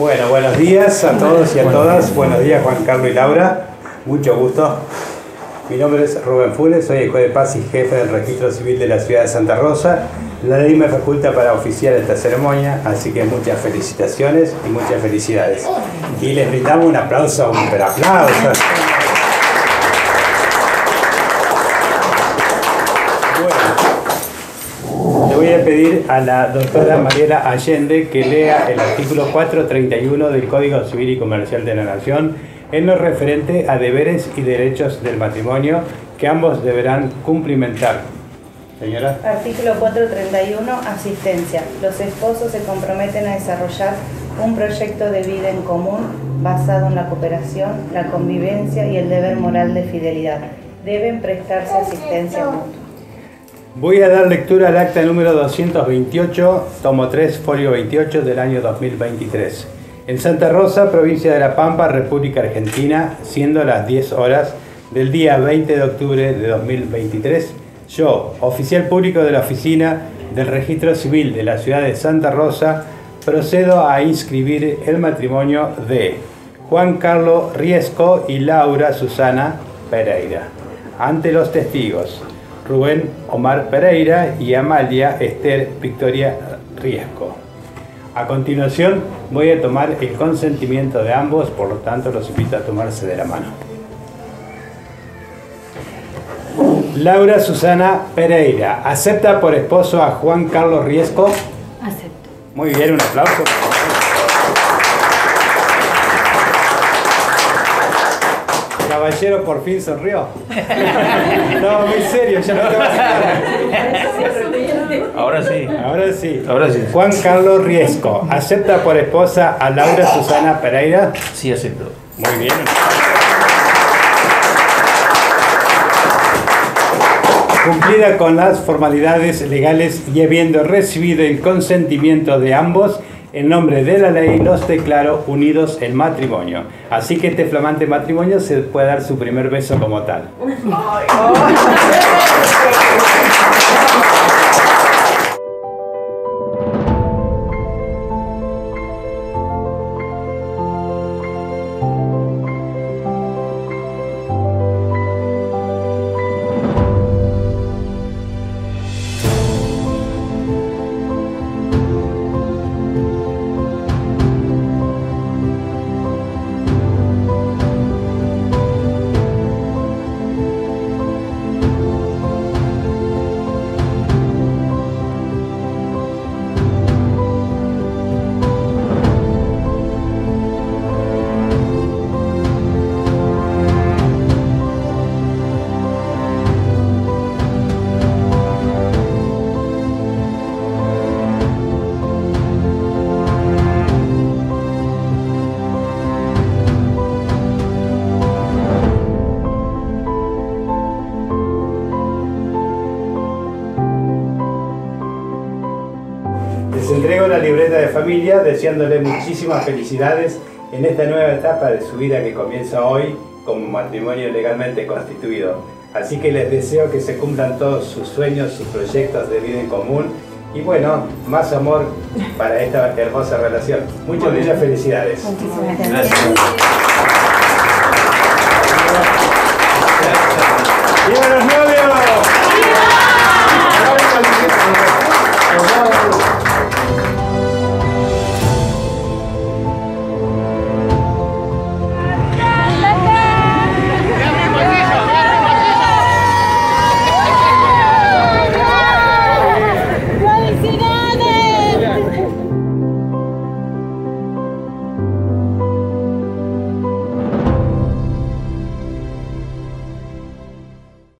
Bueno, buenos días a todos y a todas. Buenos días Juan Carlos y Laura. Mucho gusto. Mi nombre es Rubén Funes, soy el juez de paz y jefe del registro civil de la ciudad de Santa Rosa. La ley me faculta para oficiar esta ceremonia, así que muchas felicitaciones y muchas felicidades. Y les brindamos un aplauso, un aplauso. Bueno, le voy a pedir a la doctora Mariela Allende que lea el artículo 431 del Código Civil y Comercial de la Nación en lo referente a deberes y derechos del matrimonio que ambos deberán cumplimentar. Señora. Artículo 431. Asistencia. Los esposos se comprometen a desarrollar un proyecto de vida en común basado en la cooperación, la convivencia y el deber moral de fidelidad. Deben prestarse asistencia mutua. Voy a dar lectura al acta número 228, tomo 3, folio 28 del año 2023. En Santa Rosa, provincia de La Pampa, República Argentina, siendo las 10 horas del día 20 de octubre de 2023, yo, oficial público de la Oficina del Registro Civil de la ciudad de Santa Rosa, procedo a inscribir el matrimonio de Juan Carlos Riesco y Laura Susana Pereira ante los testigos Rubén Omar Pereira y Amalia Esther Victoria Riesco. A continuación voy a tomar el consentimiento de ambos, por lo tanto los invito a tomarse de la mano. Laura Susana Pereira, ¿acepta por esposo a Juan Carlos Riesco? Acepto. Muy bien, un aplauso. Caballero por fin sonrió. No, muy serio, ya no te vas a Ahora sí. Ahora sí. Ahora sí. Juan Carlos Riesco, ¿acepta por esposa a Laura Susana Pereira? Sí, acepto. Muy bien. Cumplida con las formalidades legales y habiendo recibido el consentimiento de ambos, en nombre de la ley los declaro unidos en matrimonio. Así que este flamante matrimonio se puede dar su primer beso como tal. Les entrego la libreta de familia deseándole muchísimas felicidades en esta nueva etapa de su vida que comienza hoy como matrimonio legalmente constituido. Así que les deseo que se cumplan todos sus sueños, sus proyectos de vida en común y bueno, más amor para esta hermosa relación. Muchas, muchas felicidades. Muchísimas Gracias.